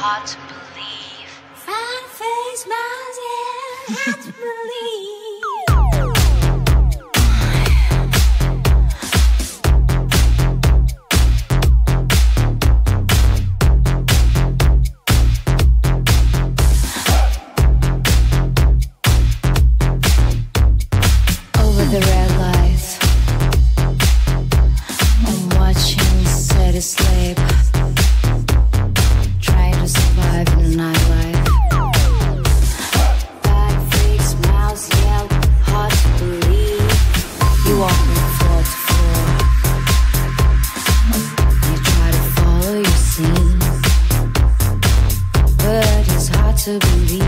hard to believe. Sad face mountain, hard to believe. to believe.